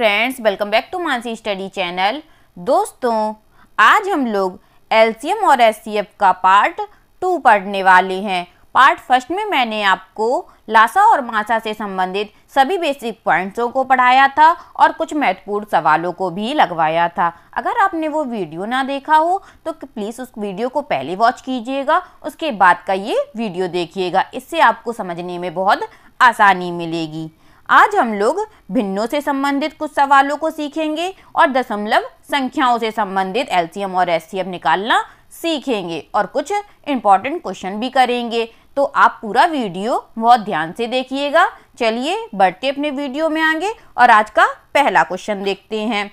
Friends welcome back to Mansi study channel दोस्तों, आज हम लोग एलसीएम और एससीएफ का पार्ट टू पढ़ने वाले हैं। पार्ट फ़र्स्ट में मैंने आपको लासा और मासा से संबंधित सभी बेसिक पॉइंट्सों को पढ़ाया था और कुछ महत्वपूर्ण सवालों को भी लगवाया था। अगर आपने वो वीडियो ना देखा हो तो प्लीज़ उस वीडियो को पहले वॉच कीजिएगा, उसके बाद का ये वीडियो देखिएगा। इससे आपको समझने में बहुत आसानी मिलेगी। आज हम लोग भिन्नों से संबंधित कुछ सवालों को सीखेंगे और दशमलव संख्याओं से संबंधित एलसीएम और एससीएफ निकालना सीखेंगे और कुछ इंपॉर्टेंट क्वेश्चन भी करेंगे। तो आप पूरा वीडियो बहुत ध्यान से देखिएगा। चलिए, बढ़ते अपने वीडियो में आगे और आज का पहला क्वेश्चन देखते हैं।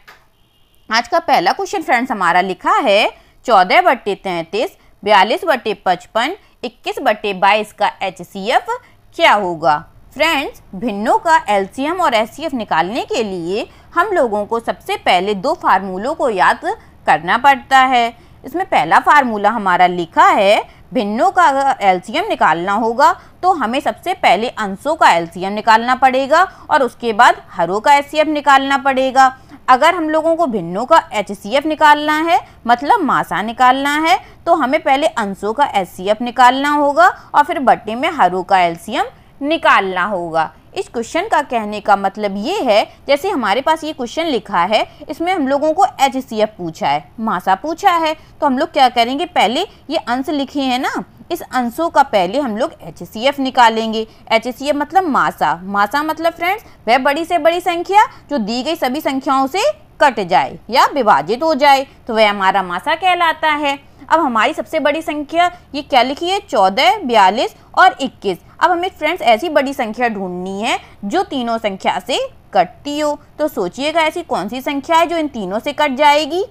आज का पहला क्वेश्चन फ्रेंड्स हमारा लिखा है, चौदह बट्टे तैतीस, बयालीस बट्टे पचपन, इक्कीस बट्टे बाईस का एचसीएफ क्या होगा? फ्रेंड्स भिन्नों का एलसीएम और एससीएफ निकालने के लिए हम लोगों को सबसे पहले दो फार्मूलों को याद करना पड़ता है। इसमें पहला फार्मूला हमारा लिखा है, भिन्नों का अगर एलसीएम निकालना होगा तो हमें सबसे पहले अंशों का एलसीएम निकालना पड़ेगा और उसके बाद हरों का एच निकालना पड़ेगा। अगर हम लोगों को भिन्नों का एचसीएफ निकालना है मतलब मासा निकालना है तो हमें पहले अंशों का एचसीएफ निकालना होगा और फिर बट्टे में हरों का एलसीएम निकालना होगा। इस क्वेश्चन का कहने का मतलब ये है, जैसे हमारे पास ये क्वेश्चन लिखा है, इसमें हम लोगों को एचसीएफ पूछा है, मासा पूछा है। तो हम लोग क्या करेंगे? पहले ये अंश लिखे हैं ना, इस अंशों का पहले हम लोग एचसीएफ निकालेंगे। एच मतलब मासा। मासा मतलब फ्रेंड्स वह बड़ी से बड़ी संख्या जो दी गई सभी संख्याओं से कट जाए या विभाजित हो जाए। तो वह हमारा मासा कहलाता है। अब हमारी सबसे बड़ी संख्या, ये क्या लिखी है? चौदह, बयालीस और इक्कीस। अब हमें फ्रेंड्स ऐसी बड़ी संख्या ढूंढनी है, जो तीनों संख्या से कटती हो। तो सोचिएगा ऐसी कौन सी संख्या है, जो इन तीनों से कट जाएगी?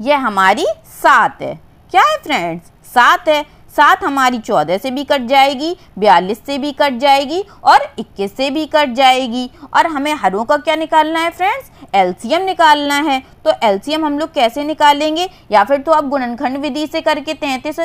यह हमारी सात है। क्या है फ्रेंड्स सात है। सात हमारी चौदह से भी कट जाएगी, बयालीस से भी कट जाएगी और इक्कीस से भी कट जाएगी। और हमें हरों का क्या निकालना है फ्रेंड्स? एलसीएम निकालना है। तो एलसीएम हम लोग कैसे निकालेंगे? या फिर तो आप गुणनखंड विधि से करके तैंतीस,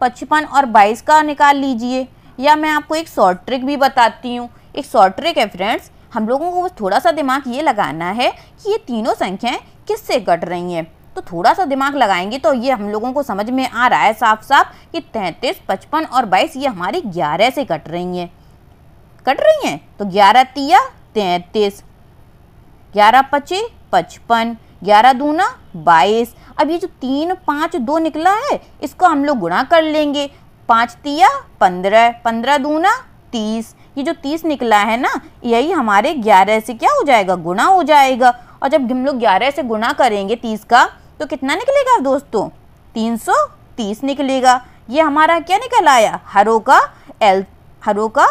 पचपन और बाईस का निकाल लीजिए। या मैं आपको एक शॉर्ट ट्रिक भी बताती हूँ। एक शॉर्ट ट्रिक है फ्रेंड्स, हम लोगों को थोड़ा सा दिमाग ये लगाना है कि ये तीनों संख्याएँ किससे कट रही हैं? तो थोड़ा सा दिमाग लगाएँगे तो ये हम लोगों को समझ में आ रहा है साफ़ साफ़ कि तैंतीस, पचपन और बाईस ये हमारी ग्यारह से कट रही हैं। कट रही हैं? तो ग्यारह तिया, तैंतीस। ग्यारह पचे, पचपन। ग्यारह दूना, बाईस। अब ये जो तीन, पाँच, दो निकला है, इसको हम लोग गुणा कर लेंगे। पाँच तिया, पंद्रह। पंद्रह दूना, तीस। ये जो तीस निकला है ना, यही हमारे ग्यारह से क्या हो जाएगा? गुणा हो जाएगा। और जब हम लोग ग्यारह से गुणा करेंगे तीस का तो कितना निकलेगा दोस्तों? तीन सौ तीस निकलेगा। ये हमारा क्या निकल आया? हरो का एल, हरो का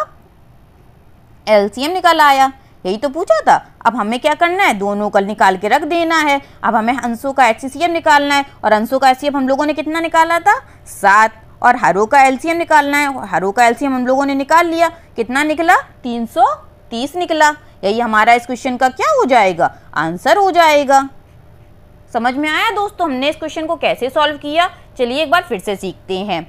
एलसीएम निकल आया। यही तो पूछा था। अब हमें क्या करना है? दोनों का निकाल के रख देना है। अब हमें अंशों का एचसीएम निकालना है। और अंशों का एचसीएम हम लोगों ने कितना निकाला था? सात। और हरो का एलसीएम निकालना है। हरो का एलसीएम हम लोगों ने निकाल लिया। कितना निकला? तीन निकला। यही हमारा इस क्वेश्चन का क्या हो जाएगा? आंसर हो जाएगा। समझ में आया दोस्तों, हमने इस क्वेश्चन को कैसे सॉल्व किया? चलिए एक बार फिर से सीखते हैं।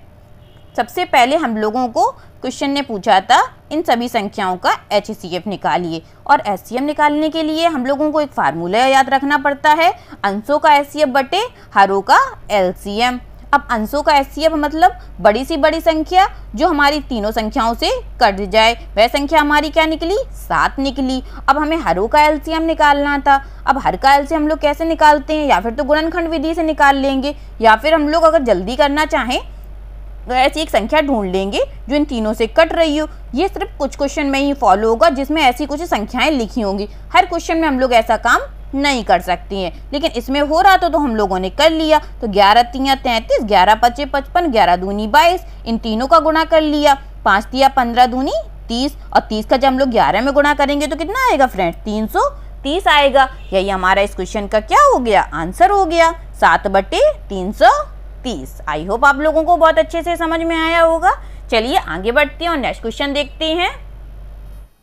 सबसे पहले हम लोगों को क्वेश्चन ने पूछा था, इन सभी संख्याओं का एच सी एफ़ निकालिए। और एस निकालने के लिए हम लोगों को एक फार्मूला याद रखना पड़ता है। अंशों का एस बटे हरों का एलसीएम अब अंशों का एस मतलब बड़ी सी बड़ी संख्या जो हमारी तीनों संख्याओं से कट जाए। वह संख्या हमारी क्या निकली? सात निकली। अब हमें हरों का एलसीएम निकालना था। अब हर का एलसीएम हम लोग कैसे निकालते हैं? या फिर तो गुणनखंड विधि से निकाल लेंगे, या फिर हम लोग अगर जल्दी करना चाहें ऐसी एक संख्या ढूंढ लेंगे जो इन तीनों से कट रही हो। ये सिर्फ़ कुछ क्वेश्चन में ही फॉलो होगा, जिसमें ऐसी कुछ संख्याएँ लिखी होंगी। हर क्वेश्चन में हम लोग ऐसा काम नहीं कर सकती हैं। लेकिन इसमें हो रहा था तो हम लोगों ने कर लिया। तो ग्यारह तिया तैंतीस, ग्यारह पच्चीस पचपन, ग्यारह दूनी बाईस, इन तीनों का गुणा कर लिया। पाँच तिया पंद्रह दूनी तीस, और तीस का जब हम लोग ग्यारह में गुणा करेंगे तो कितना आएगा फ्रेंड तीन सौ तीस आएगा। यही हमारा इस क्वेश्चन का क्या हो गया? आंसर हो गया। सात बटे तीन सौ तीस। आई होप आप लोगों को बहुत अच्छे से समझ में आया होगा। चलिए आगे बढ़ते हैं और नेक्स्ट क्वेश्चन देखते हैं।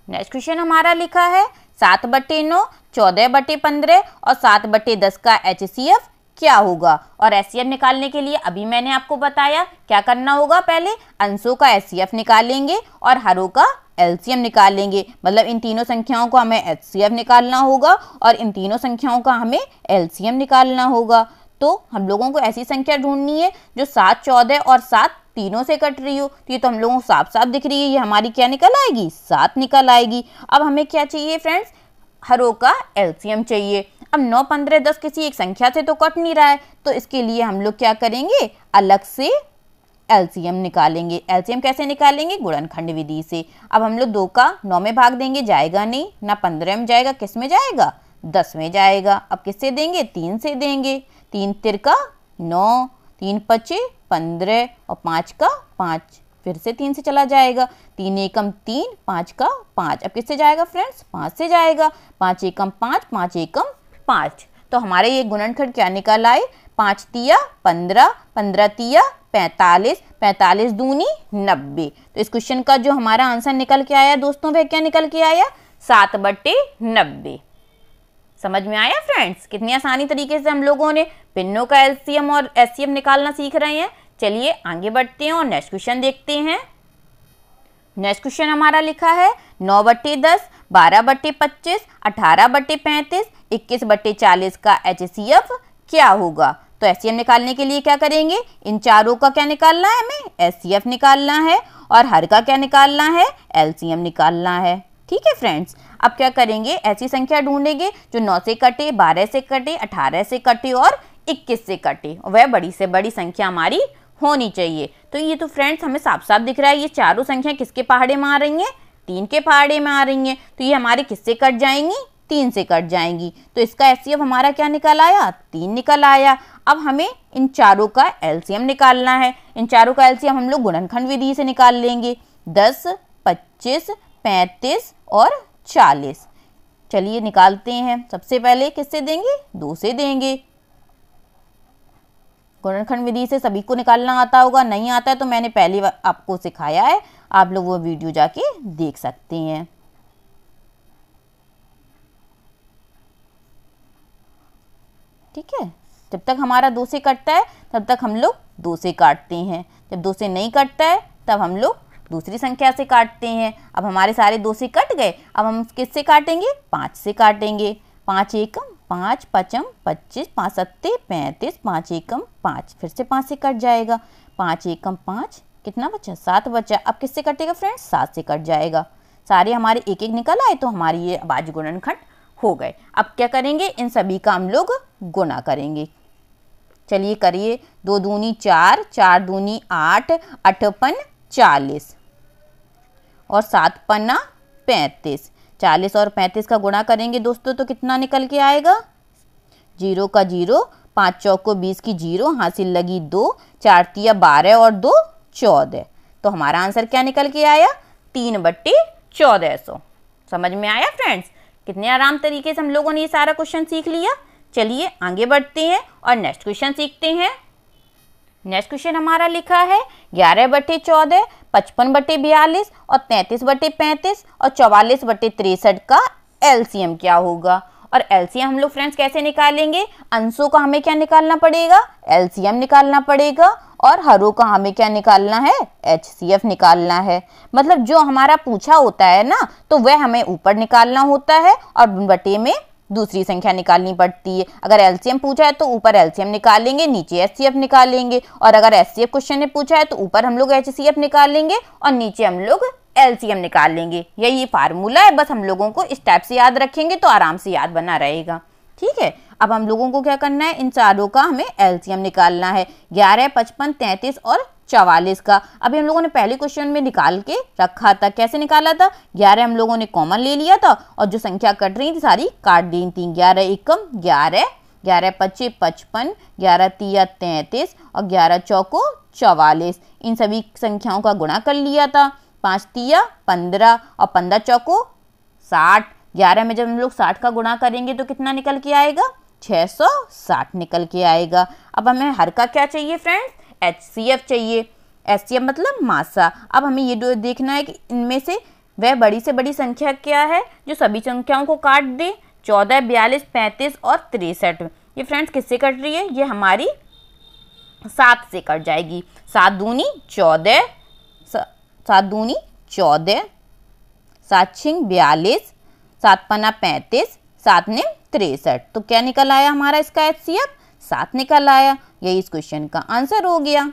नेक्स्ट क्वेश्चन हमारा लिखा है, सात बटे नौ, चौदह बटे पंद्रह और सात बटे दस का एचसीएफ क्या होगा? और एस निकालने के लिए अभी मैंने आपको बताया क्या करना होगा पहले? अंशों का एस निकालेंगे और हरों का एलसीएम निकालेंगे। मतलब इन तीनों संख्याओं को हमें एचसीएफ निकालना होगा और इन तीनों संख्याओं का हमें एलसीएम निकालना होगा। तो हम लोगों को ऐसी संख्या ढूंढनी है जो सात, चौदह और सात तीनों से कट रही हो। तो ये तो हम लोगों को साफ़ साफ़ दिख रही है। ये हमारी क्या निकल आएगी? सात निकल आएगी। अब हमें क्या चाहिए फ्रेंड्स हरों का एलसीएम चाहिए। अब नौ, पंद्रह, दस किसी एक संख्या से तो कट नहीं रहा है। तो इसके लिए हम लोग क्या करेंगे? अलग से एलसीएम निकालेंगे। एलसीएम कैसे निकालेंगे? गुणनखंड विधि से। अब हम लोग दो का नौ में भाग देंगे। जाएगा नहीं। ना पंद्रह में जाएगा। किसमें जाएगा? दस में जाएगा। अब किससे देंगे? तीन से देंगे। तीन तिरका नौ, तीन पचे, पंद्रह और पाँच का पाँच। फिर से तीन से चला जाएगा। तीन एकम तीन, पाँच का पाँच। अब किससे जाएगा फ्रेंड्स पाँच से जाएगा। पाँच एकम पाँच पाँच एकम पाँच। तो हमारे ये गुणनखंड क्या निकल आए? पाँच तिया, पंद्रह पंद्रह तिया, पैंतालीस पैंतालीस दूनी, नब्बे। तो इस क्वेश्चन का जो हमारा आंसर निकल के आया, दोस्तों, वह क्या निकल के आया? सात बट्टे नब्बे। समझ में आया फ्रेंड्स कितनी आसानी तरीके से हम लोगों ने पिन्नों का एलसीएम और एससीएम निकालना सीख रहे हैं। चलिए आगे बढ़ते हैं और नेक्स्ट क्वेश्चन देखते हैं। नेक्स्ट क्वेश्चन हमारा लिखा है, नौ बट्टे दस, बारह बट्टे पच्चीस, अठारह बट्टे पैंतीस, इक्कीस बट्टे चालीस का एचसीएफ क्या होगा? तो एस निकालने के लिए क्या करेंगे? इन चारों का क्या निकालना है हमें? एस निकालना है और हर का क्या निकालना है? एलसीएम निकालना है। ठीक है फ्रेंड्स अब क्या करेंगे? ऐसी संख्या ढूंढेंगे जो नौ से कटे, बारह से कटे, अठारह से कटे और इक्कीस से कटे। वह बड़ी से बड़ी संख्या हमारी होनी चाहिए। तो ये तो फ्रेंड्स हमें साफ़ साफ़ दिख रहा है, ये चारों संख्या किसके पहाड़े में आ रही हैं? तीन के पहाड़े में आ रही हैं। तो ये हमारे किससे कट जाएँगी? तीन से कट जाएँगी। तो इसका एस हमारा क्या निकल आया? तीन निकल आया। अब हमें इन चारों का एलसीएम निकालना है। इन चारों का एलसीएम हम लोग गुणनखंड विधि से निकाल लेंगे। दस, पच्चीस, पैंतीस और चालीस। चलिए निकालते हैं। सबसे पहले किससे देंगे? दो से देंगे। गुणनखंड विधि से सभी को निकालना आता होगा। नहीं आता है तो मैंने पहले आपको सिखाया है। आप लोग वो वीडियो जाके देख सकते हैं। ठीक है? जब तक हमारा दो से कटता है, तब तक हम लोग दो से काटते हैं। जब दो से नहीं कटता है, तब हम लोग दूसरी संख्या से काटते हैं। अब हमारे सारे दो से कट गए। अब हम किससे काटेंगे? पाँच से काटेंगे। पाँच एकम, पाँच पचम, पच्चीस पाँच सत्ते पैंतीस, पाँच एकम, पाँच। फिर से पाँच से कट जाएगा। पाँच एकम, पाँच। कितना बचा? सात बचा। अब किससे कटेगा फ्रेंड्स? सात से कट जाएगा। सारे हमारे एक एक निकल आए तो हमारी ये बाज गुणनखंड हो गए। अब क्या करेंगे? इन सभी का हम लोग गुना करेंगे। चलिए करिए। दो दूनी चार चार दूनी आठ, अठपन, चालीस। और सात पन्ना पैंतीस। चालीस और पैंतीस का गुणा करेंगे दोस्तों तो कितना निकल के आएगा? ज़ीरो का ज़ीरो, पाँच चौक बीस की ज़ीरो, हासिल लगी दो, चार तिया बारह और दो चौदह। तो हमारा आंसर क्या निकल के आया? तीन बट्टी चौदह सौ। समझ में आया फ्रेंड्स? कितने आराम तरीके से हम लोगों ने ये सारा क्वेश्चन सीख लिया। चलिए आगे बढ़ते हैं और नेक्स्ट क्वेश्चन सीखते हैं। नेक्स्ट क्वेश्चन हमारा लिखा है ग्यारह बटे चौदह पचपन बटे बयालीस और तैंतीस बटे पैंतीस और चौवालीस बटे तिरसठ का एलसीएम क्या होगा? और एलसीएम हम लोग फ्रेंड्स कैसे निकालेंगे? अंशों का हमें क्या निकालना पड़ेगा? एलसीएम निकालना पड़ेगा। और हरों का हमें क्या निकालना है? एचसीएफ निकालना है। मतलब जो हमारा पूछा होता है ना तो वह हमें ऊपर निकालना होता है और बटे में दूसरी संख्या निकालनी पड़ती है। अगर एलसीएम पूछा है तो ऊपर एलसीएम निकालेंगे, नीचे एच निकालेंगे। और अगर एस क्वेश्चन ने पूछा है तो ऊपर हम लोग एच निकालेंगे और नीचे हम लोग एलसीएम निकाल लेंगे यही फार्मूला है, बस हम लोगों को इस टाइप से याद रखेंगे तो आराम से याद बना रहेगा। ठीक है? अब हम लोगों को क्या करना है? इन चारों का हमें एलसीएम निकालना है। ग्यारह, पचपन, तैंतीस और चवालीस का। अभी हम लोगों ने पहले क्वेश्चन में निकाल के रखा था। कैसे निकाला था? ग्यारह हम लोगों ने कॉमन ले लिया था और जो संख्या कट रही थी, सारी काट दी थी। ग्यारह एकम, ग्यारह ग्यारह पच्चीस पचपन, ग्यारह तिया तैंतीस और ग्यारह चौको चवालीस। इन सभी संख्याओं का गुणा कर लिया था। पाँच तिया, पंद्रह और पंद्रह चौको साठ। ग्यारह में जब हम लोग साठ का गुणा करेंगे तो कितना निकल के आएगा? छः सौ साठ निकल के आएगा। अब हमें हर का क्या चाहिए फ्रेंड्स एच सी एफ़ चाहिए। एस सी एफ़ मतलब मासा। अब हमें ये देखना है कि इनमें से वह बड़ी से बड़ी संख्या क्या है, जो सभी संख्याओं को काट दे। चौदह, बयालीस, पैंतीस और तिरसठ। ये फ्रेंड्स किससे कट रही है? ये हमारी सात से कट जाएगी। सात दूनी चौदह सात दूनी चौदह, सात छिंग बयालीस, सात पन्ना पैंतीस, सात ने तिरसठ। तो क्या निकल आया हमारा इसका एच सी एफ़ सात निकल आया। यही इस क्वेश्चन का आंसर हो गया।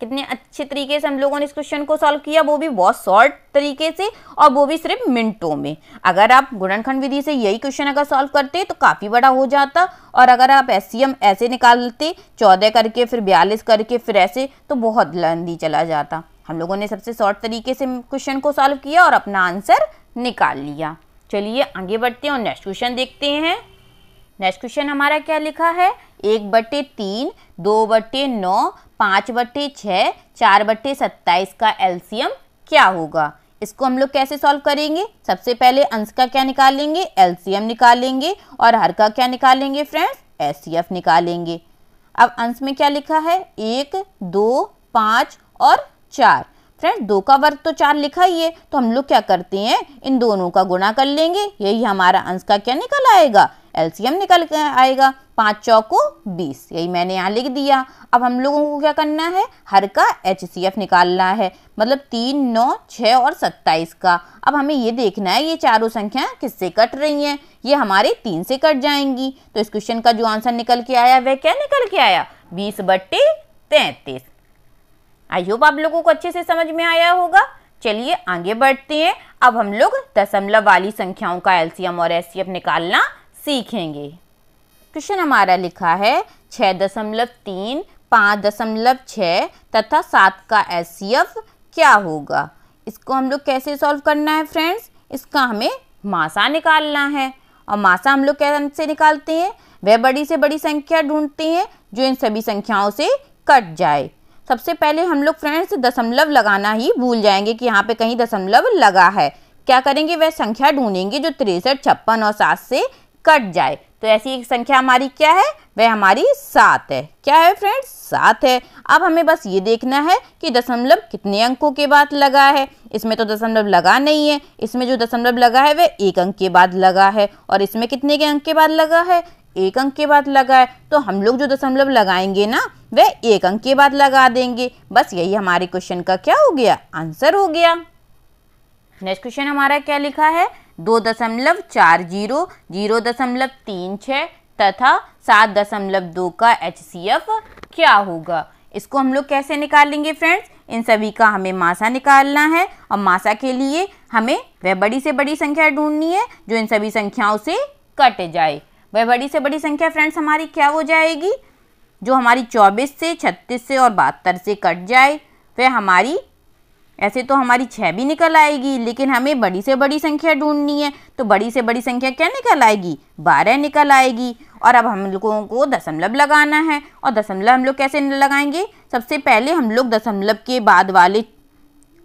कितने अच्छे तरीके से हम लोगों ने इस क्वेश्चन को सॉल्व किया, वो भी बहुत शॉर्ट तरीके से और वो भी सिर्फ़ मिनटों में। अगर आप गुणनखंड विधि से यही क्वेश्चन अगर सॉल्व करते तो काफ़ी बड़ा हो जाता और अगर आप एस ऐसे निकालते, चौदह करके, फिर बयालीस करके, फिर ऐसे तो बहुत लंदी चला जाता। हम लोगों ने सबसे शॉर्ट तरीके से क्वेश्चन को सॉल्व किया और अपना आंसर निकाल लिया। चलिए आगे बढ़ते हैं और नेक्स्ट क्वेश्चन देखते हैं। नेक्स्ट क्वेश्चन हमारा क्या लिखा है? एक बट्टे तीन, दो बट्टे नौ, पाँच बट्टे छः, चार बट्टे सत्ताईस का एलसीएम क्या होगा? इसको हम लोग कैसे सॉल्व करेंगे? सबसे पहले अंश का क्या निकालेंगे एलसीएम निकालेंगे और हर का क्या निकालेंगे फ्रेंड्स एस निकालेंगे अब अंश में क्या लिखा है? एक, दो, पाँच और चार। फ्रेंड्स दो का वर्ग तो चार लिखा ही है तो हम लोग क्या करते हैं? इन दोनों का गुणा कर लेंगे, यही हमारा अंश का क्या निकल आएगा? एलसीएम निकल आएगा, पाँच चौको बीस, यही मैंने यहाँ लिख दिया। अब हम लोगों को क्या करना है? हर का एच सी एफ़ निकालना है मतलब तीन, नौ छः और सत्ताईस का। अब हमें ये देखना है, ये चारों संख्या किससे कट रही हैं? ये हमारे तीन से कट जाएँगी। तो इस क्वेश्चन का जो आंसर निकल के आया, वह क्या निकल के आया? बीस बट्टे तैंतीस। आई होप आप लोगों को अच्छे से समझ में आया होगा। चलिए आगे बढ़ते हैं। अब हम लोग दशमलव वाली संख्याओं का एलसीएम और एस निकालना सीखेंगे। क्वेश्चन हमारा लिखा है छः दशमलव तीन, पाँच दशमलव छः तथा सात का एस क्या होगा? इसको हम लोग कैसे सॉल्व करना है फ्रेंड्स इसका हमें मासा निकालना है। और मासा हम लोग कैसे निकालते हैं? वह बड़ी से बड़ी संख्या ढूंढते हैं, जो इन सभी संख्याओं से कट जाए। सबसे पहले हम लोग फ्रेंड्स दशमलव लगाना ही भूल जाएँगे कि यहाँ पे कहीं दशमलव लगा है। क्या करेंगे? वह संख्या ढूंढेंगे जो तिरसठ, छप्पन और सात से कट जाए। तो ऐसी एक संख्या हमारी क्या है? वह हमारी सात है। क्या है फ्रेंड्स? सात है। अब हमें बस ये देखना है कि दशमलव कितने अंकों के बाद लगा है। इसमें तो दशमलव लगा नहीं है। इसमें जो दशमलव लगा है, वह एक अंक के बाद लगा है। और इसमें कितने के अंक के बाद लगा है? एक अंक के बाद लगा है तो हम लोग जो दशमलव लगाएँगे ना, वह एक अंक के बाद लगा देंगे। बस यही हमारे क्वेश्चन का क्या हो गया? आंसर हो गया। नेक्स्ट क्वेश्चन हमारा क्या लिखा है? दो दशमलव चार ज़ीरो ज़ीरो दशमलव तीन छ तथा सात दशमलव दो का एच सी एफ़ क्या होगा? इसको हम लोग कैसे निकालेंगे फ्रेंड्स इन सभी का हमें मासा निकालना है और मासा के लिए हमें वह बड़ी से बड़ी संख्या ढूंढनी है जो इन सभी संख्याओं से कट जाए। वह बड़ी से बड़ी संख्या फ्रेंड्स हमारी क्या हो जाएगी? जो हमारी 24 से 36 से और बहत्तर से कट जाए, वह हमारी, ऐसे तो हमारी छः भी निकल आएगी, लेकिन हमें बड़ी से बड़ी संख्या ढूंढनी है तो बड़ी से बड़ी संख्या क्या निकल आएगी? बारह निकल आएगी। और अब हम लोगों को दशमलव लगाना है, और दशमलव हम लोग कैसे लगाएँगे? सबसे पहले हम लोग दशमलव के बाद वाले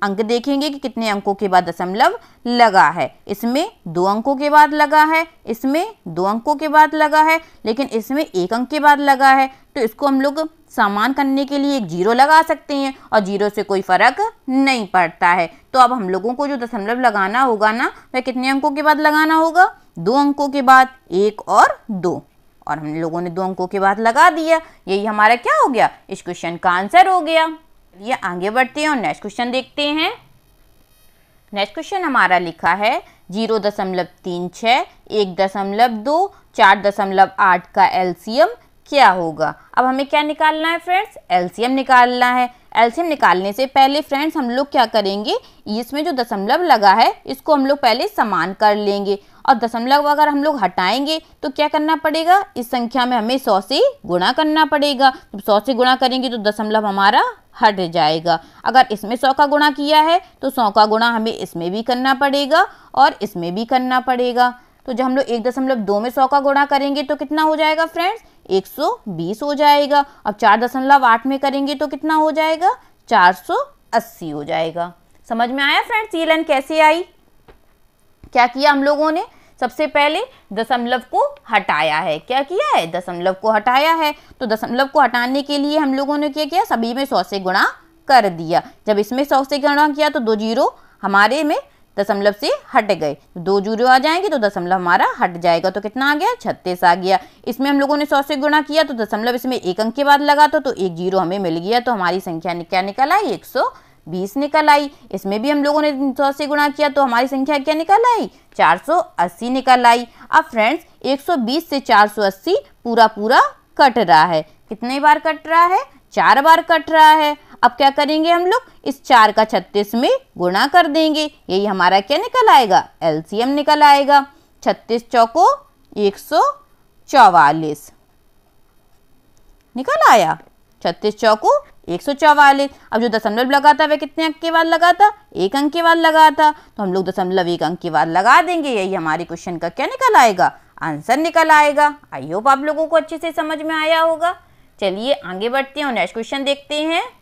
अंक देखेंगे कि कितने अंकों के बाद दशमलव लगा है। इसमें दो अंकों के बाद लगा है, इसमें दो अंकों के बाद लगा है, लेकिन इसमें एक अंक के बाद लगा है। तो इसको हम लोग सामान करने के लिए एक ज़ीरो लगा सकते हैं और ज़ीरो से कोई फ़र्क नहीं पड़ता है। तो अब हम लोगों को जो दशमलव लगाना होगा ना, वह कितने अंकों के बाद लगाना होगा? दो अंकों के बाद एक और दो। और हम लोगों ने दो अंकों के बाद लगा दिया। यही हमारा क्या हो गया? इस क्वेश्चन का आंसर हो गया। चलिए आगे बढ़ते हैं और नेक्स्ट क्वेश्चन देखते हैं। नेक्स्ट क्वेश्चन हमारा लिखा है, ज़ीरो दशमलव तीन छः एक दशमलव दो, चार दशमलव आठ का एलसीएम क्या होगा? अब हमें क्या निकालना है फ्रेंड्स एलसीएम निकालना है। एलसीएम निकालने से पहले फ्रेंड्स हम लोग क्या करेंगे? इसमें जो दशमलव लगा है, इसको हम लोग पहले समान कर लेंगे। और दशमलव अगर हम लोग हटाएँगे तो क्या करना पड़ेगा? इस संख्या में हमें सौ से गुणा करना पड़ेगा। जब सौ से गुणा करेंगे तो दशमलव हमारा हट जाएगा। अगर इसमें सौ का गुणा किया है तो सौ का गुणा हमें इसमें भी करना पड़ेगा और इसमें भी करना पड़ेगा। तो जब हम लोग एक दशमलव दो में सौ का गुणा करेंगे तो कितना हो जाएगा फ्रेंड्स? 120 हो जाएगा। अब चार दशमलव आठ में करेंगे तो कितना हो जाएगा? 480 हो जाएगा। समझ में आया फ्रेंड्स? ये लाइन कैसे आई? क्या किया हम लोगों ने? सबसे पहले दशमलव को हटाया है। क्या किया है? दशमलव को हटाया है। तो दशमलव को हटाने के लिए हम लोगों ने क्या किया? सभी में सौ से गुणा कर दिया। जब इसमें सौ से गुणा किया तो दो ज़ीरो हमारे में दशमलव से हट गए। दो ज़ीरो आ जाएँगे तो दशमलव हमारा हट जाएगा तो कितना आ गया? छत्तीस आ गया। इसमें हम लोगों ने सौ से गुणा किया तो दशमलव इसमें एक अंक के बाद लगा तो, तो एक ज़ीरो हमें मिल गया तो हमारी संख्या क्या निकल आई? एक सौ बीस निकल आई। इसमें भी हम लोगों ने सौ से गुणा किया तो हमारी संख्या क्या निकल आई? चार सौ अस्सी निकल आई। अब फ्रेंड्स एक सौ बीस से चार सौ अस्सी पूरा पूरा कट रहा है। कितने बार कट रहा है? चार बार कट रहा है। अब क्या करेंगे हम लोग? इस चार का छत्तीस में गुणा कर देंगे। यही हमारा क्या निकल आएगा? एलसीएम निकल आएगा। छत्तीस चौको एक सौ चौवालीस। निकल आया। छत्तीस चौको एक सौ चौवालीस। अब जो दशमलव लगा था, वह कितने अंक के बाद लगा था? एक अंक के बाद लगा था। तो हम लोग दशमलव एक अंक के बाद लगा देंगे। यही हमारे क्वेश्चन का क्या निकल आएगा? आंसर निकल आएगा। आई होप आप लोगों को अच्छे से समझ में आया होगा। चलिए आगे बढ़ते हैं और नेक्स्ट क्वेश्चन देखते हैं।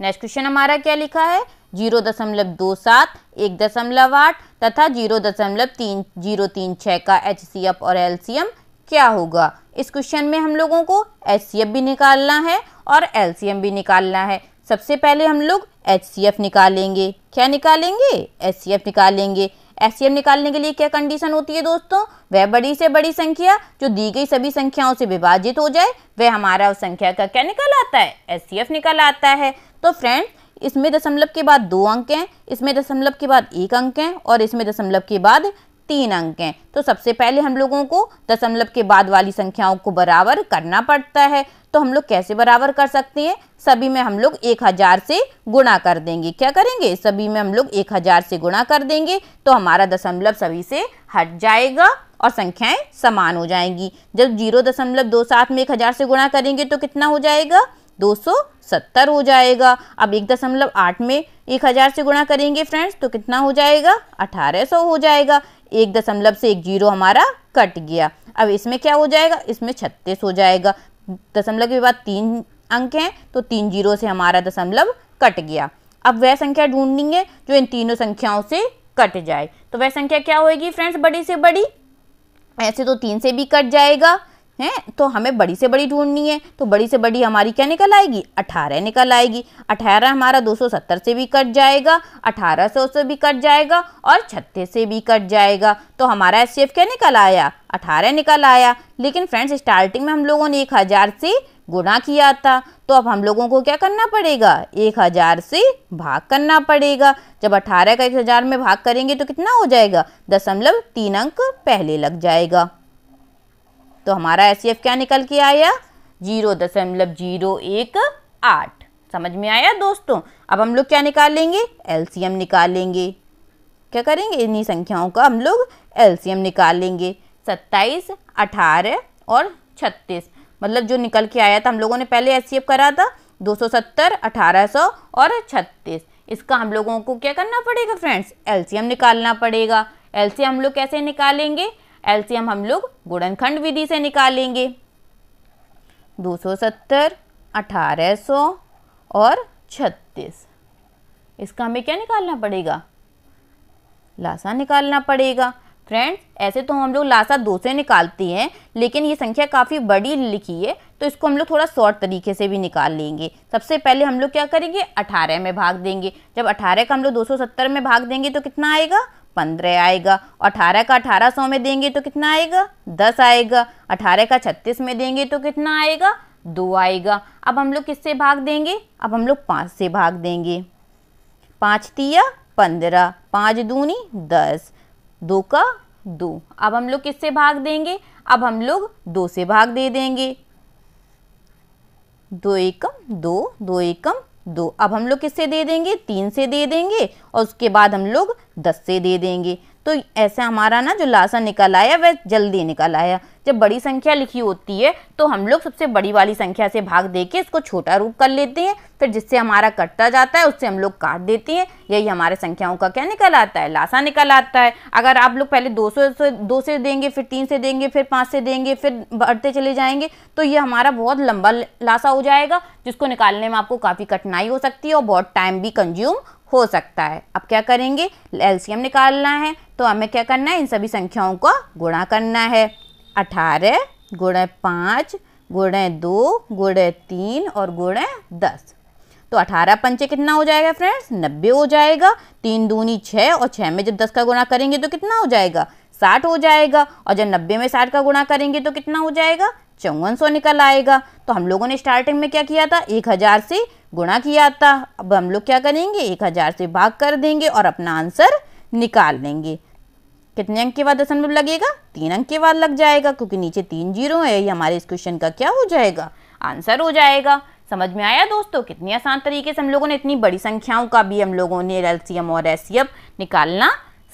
नेक्स्ट क्वेश्चन हमारा क्या लिखा है? ज़ीरो दशमलव दो सात, एक दशमलव आठ तथा ज़ीरो दशमलव तीन, ज़ीरो तीन छः का एच सी एफ़ और एल सी एम क्या होगा? इस क्वेश्चन में हम लोगों को एच सी एफ़ भी निकालना है और एल सी एम भी निकालना है। सबसे पहले हम लोग एच सी एफ़ निकालेंगे। क्या निकालेंगे? एच सी एफ़ निकालेंगे। एच सी एफ़ निकालने के लिए क्या कंडीशन होती है दोस्तों? वह बड़ी से बड़ी संख्या, जो दी गई सभी संख्याओं से विभाजित हो जाए, वह हमारा उस संख्या का क्या निकल आता है? एस सी एफ़ निकल आता है। तो फ्रेंड इसमें दशमलव के बाद दो अंक हैं, इसमें दशमलव के बाद एक अंक हैं, और इसमें दशमलव के बाद तीन अंक हैं। तो सबसे पहले हम लोगों को दशमलव के बाद वाली संख्याओं को बराबर करना पड़ता है। तो हम लोग कैसे बराबर कर सकते हैं? सभी में हम लोग एक हज़ार से गुणा कर देंगे। क्या करेंगे? सभी में हम लोग एक हज़ार से गुणा कर देंगे तो हमारा दशमलव सभी से हट जाएगा और संख्याएँ समान हो जाएँगी। जब ज़ीरो दशमलव दो सात में एक हज़ार से गुणा करेंगे तो कितना हो जाएगा? दो सौ सत्तर हो जाएगा। अब एक दशमलव आठ में एक हज़ार से गुणा करेंगे फ्रेंड्स तो कितना हो जाएगा? अठारह सौ हो जाएगा। एक दशमलव से एक ज़ीरो हमारा कट गया। अब इसमें क्या हो जाएगा? इसमें छत्तीस हो जाएगा। दशमलव के बाद तीन अंक हैं तो तीन ज़ीरो से हमारा दशमलव कट गया। अब वह संख्या ढूंढनी है जो इन तीनों संख्याओं से कट जाए। तो वह संख्या क्या होगी फ्रेंड्स? बड़ी से बड़ी। ऐसे तो तीन से भी कट जाएगा। है? तो हमें बड़ी से बड़ी ढूंढनी है तो बड़ी से बड़ी हमारी क्या निकल आएगी? अठारह निकल आएगी। अठारह हमारा 270 से भी कट जाएगा, अठारह सौ से भी कट जाएगा और छत्तीस से भी कट जाएगा। तो हमारा एस क्या निकल आया? अठारह निकल आया। लेकिन फ्रेंड्स, स्टार्टिंग में हम लोगों ने एक हज़ार से गुणा किया था। तो अब हम लोगों को क्या करना पड़ेगा? एक हज़ार से भाग करना पड़ेगा। जब अठारह का एक हज़ार में भाग करेंगे तो कितना हो जाएगा? दशमलव तीन अंक पहले लग जाएगा। तो हमारा एस क्या निकल के आया? ज़ीरो दशमलव ज़ीरो एक आठ। समझ में आया दोस्तों? अब हम लोग क्या निकालेंगे? एलसीएम निकालेंगे। क्या करेंगे? इन्हीं संख्याओं का हम लोग एलसीएम निकालेंगे। सत्ताईस, अठारह और छत्तीस। मतलब जो निकल के आया था, हम लोगों ने पहले एस करा था, दो सौ सत्तर, अठारह सौ और छत्तीस। इसका हम लोगों को क्या करना पड़ेगा फ्रेंड्स एलसीएम निकालना पड़ेगा। एलसीएम हम लोग कैसे निकालेंगे? एलसीएम हम लोग गुणनखंड विधि से निकालेंगे। 270, 1800 और 36 इसका हमें क्या निकालना पड़ेगा? लासा निकालना पड़ेगा। फ्रेंड्स ऐसे तो हम लोग लासा दो से निकालते हैं लेकिन ये संख्या काफ़ी बड़ी लिखी है तो इसको हम लोग थोड़ा शॉर्ट तरीके से भी निकाल लेंगे। सबसे पहले हम लोग क्या करेंगे? 18 में भाग देंगे। जब 18 का हम लोग 270 में भाग देंगे तो कितना आएगा? पंद्रह आएगा अठारह का अठारह सौ में देंगे तो कितना आएगा? दस आएगा। अठारह का छत्तीस में देंगे तो कितना आएगा? दो आएगा। अब हम लोग किससे भाग देंगे? अब हम लोग पाँच से भाग देंगे। पाँच तिया, पंद्रह। पाँच दूनी, दस। दो का दो। अब हम लोग किससे भाग देंगे? अब हम लोग दो से भाग दे देंगे। दो एकम, दो। दो एकम, दो। अब हम लोग किससे दे देंगे? तीन से दे देंगे। और उसके बाद हम लोग दस से दे देंगे। तो ऐसे हमारा ना जो लासा निकल आया, वह जल्दी निकल आया। जब बड़ी संख्या लिखी होती है तो हम लोग सबसे बड़ी वाली संख्या से भाग दे के इसको छोटा रूप कर लेते हैं। फिर जिससे हमारा कटता जाता है, उससे हम लोग काट देते हैं। यही हमारे संख्याओं का क्या निकल आता है? लासा निकल आता है। अगर आप लोग पहले दो सौ, से, दो से देंगे, फिर तीन से देंगे, फिर पाँच से देंगे, फिर बढ़ते चले जाएँगे तो ये हमारा बहुत लंबा लासा हो जाएगा, जिसको निकालने में आपको काफ़ी कठिनाई हो सकती है और बहुत टाइम भी कंज्यूम हो सकता है। अब क्या करेंगे? एलसीएम निकालना है। तो हमें क्या करना है? इन सभी संख्याओं को गुणा करना है। अठारह गुणे पाँच गुणे दो गुणे तीन और गुणे दस। तो अठारह पंचे कितना हो जाएगा फ्रेंड्स नब्बे हो जाएगा। तीन दूनी छः और छः में जब दस का गुणा करेंगे तो कितना हो जाएगा? साठ हो जाएगा और जब नब्बे में साठ का गुणा करेंगे तो कितना हो जाएगा? चौवन सौ निकल आएगा। तो हम लोगों ने स्टार्टिंग में क्या किया था? एक हज़ार से गुणा किया था। अब हम लोग क्या करेंगे? एक हज़ार से भाग कर देंगे और अपना आंसर निकाल लेंगे कितने अंक के बाद दशमलव लगेगा? तीन अंक के बाद लग जाएगा, क्योंकि नीचे तीन ज़ीरो है। ये हमारे इस क्वेश्चन का क्या हो जाएगा? आंसर हो जाएगा। समझ में आया दोस्तों? कितनी आसान तरीके से हम लोगों ने इतनी बड़ी संख्याओं का भी हम लोगों ने एलसीएम और एससीएफ निकालना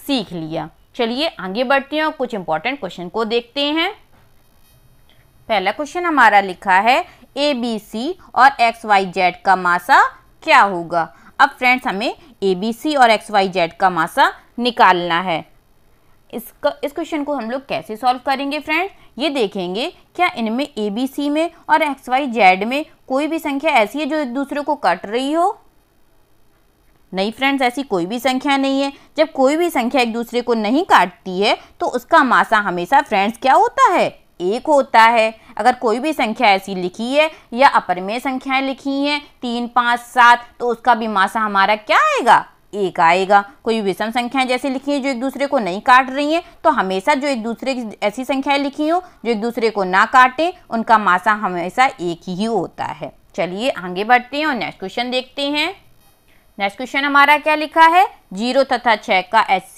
सीख लिया। चलिए आगे बढ़ते हैं और कुछ इंपॉर्टेंट क्वेश्चन को देखते हैं। पहला क्वेश्चन हमारा लिखा है ए बी सी और एक्स वाई जेड का मासा क्या होगा? अब फ्रेंड्स हमें ए बी सी और एक्स वाई जेड का मासा निकालना है। इसका, इस क्वेश्चन को हम लोग कैसे सॉल्व करेंगे फ्रेंड्स ये देखेंगे, क्या इनमें ए बी सी में और एक्स वाई जेड में कोई भी संख्या ऐसी है जो एक दूसरे को कट रही हो? नहीं फ्रेंड्स ऐसी कोई भी संख्या नहीं है। जब कोई भी संख्या एक दूसरे को नहीं काटती है तो उसका मासा हमेशा फ्रेंड्स क्या होता है? एक होता है। अगर कोई भी संख्या ऐसी लिखी है, या अपरमेय संख्याएँ लिखी हैं, तीन, पाँच, सात तो उसका भी मासा हमारा क्या आएगा? एक आएगा। कोई विषम संख्याएँ जैसे लिखी है जो एक दूसरे को नहीं काट रही हैं तो हमेशा जो एक दूसरे की ऐसी संख्याएँ लिखी हो, जो एक दूसरे को ना काटे, उनका मासा हमेशा एक ही होता है। चलिए आगे बढ़ते हैं और नेक्स्ट क्वेश्चन देखते हैं। नेक्स्ट क्वेश्चन हमारा क्या लिखा है? ज़ीरो तथा छः का एच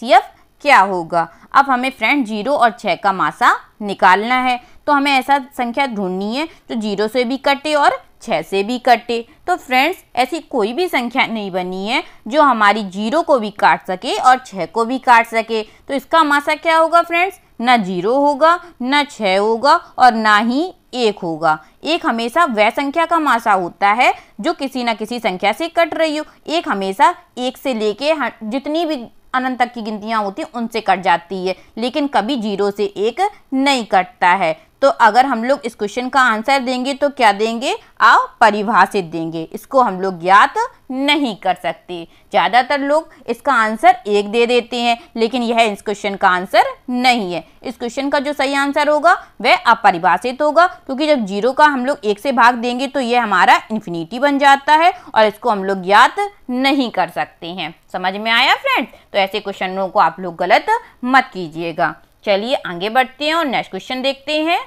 क्या होगा? अब हमें फ्रेंड ज़ीरो और छः का मासा निकालना है। तो हमें ऐसा संख्या ढूंढनी है जो ज़ीरो से भी कटे और छः से भी कटे। तो फ्रेंड्स ऐसी कोई भी संख्या नहीं बनी है जो हमारी ज़ीरो को भी काट सके और छः को भी काट सके। तो इसका मासा क्या होगा फ्रेंड्स ना ज़ीरो होगा, ना छः होगा और ना ही एक होगा। एक हमेशा वह संख्या का मासा होता है जो किसी ना किसी संख्या से कट रही हो। एक हमेशा एक से लेके जितनी भी अनंत तक की गिनतियाँ होती हैं, उनसे कट जाती है। लेकिन कभी ज़ीरो से एक नहीं कटता है। तो अगर हम लोग इस क्वेश्चन का आंसर देंगे तो क्या देंगे? अपरिभाषित देंगे। इसको हम लोग ज्ञात नहीं कर सकते। ज़्यादातर लोग इसका आंसर एक दे देते हैं, लेकिन यह इस क्वेश्चन का आंसर नहीं है। इस क्वेश्चन का जो सही आंसर होगा, वह अपरिभाषित होगा, क्योंकि जब ज़ीरो का हम लोग एक से भाग देंगे तो यह हमारा इन्फिनिटी बन जाता है, और इसको हम लोग ज्ञात नहीं कर सकते हैं। समझ में आया फ्रेंड्स तो ऐसे क्वेश्चनों को आप लोग गलत मत कीजिएगा। चलिए, आगे बढ़ते हैं और नेक्स्ट क्वेश्चन देखते हैं।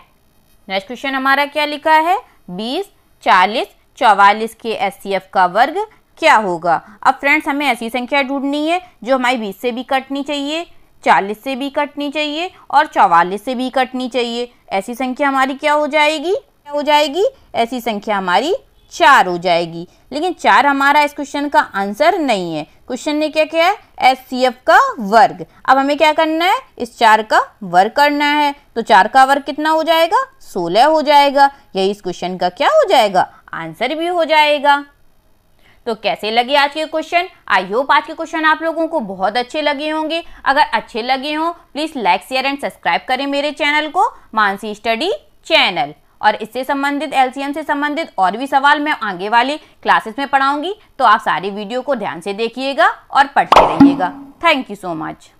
नेक्स्ट क्वेश्चन हमारा क्या लिखा है? बीस, चालीस, चौवालीस के एस का वर्ग क्या होगा? अब फ्रेंड्स हमें ऐसी संख्या ढूंढनी है जो हमारी बीस से भी कटनी चाहिए, चालीस से भी कटनी चाहिए और चौवालीस से भी कटनी चाहिए। ऐसी संख्या हमारी क्या हो जाएगी? क्या हो जाएगी? ऐसी संख्या हमारी चार हो जाएगी। लेकिन चार हमारा इस क्वेश्चन का आंसर नहीं है। क्वेश्चन ने क्या किया है? एस सी एफ़ का वर्ग। अब हमें क्या करना है? इस चार का वर्ग करना है। तो चार का वर्ग कितना हो जाएगा? सोलह हो जाएगा। यही इस क्वेश्चन का क्या हो जाएगा? आंसर भी हो जाएगा। तो कैसे लगे आज के क्वेश्चन आई होप आज के क्वेश्चन आप लोगों को बहुत अच्छे लगे होंगे। अगर अच्छे लगे हों please like share and subscribe करें मेरे चैनल को मानसी स्टडी चैनल और इससे संबंधित, एलसीएम से संबंधित और भी सवाल मैं आगे वाली क्लासेस में पढ़ाऊँगी। तो आप सारी वीडियो को ध्यान से देखिएगा और पढ़ते रहिएगा। Thank you so much.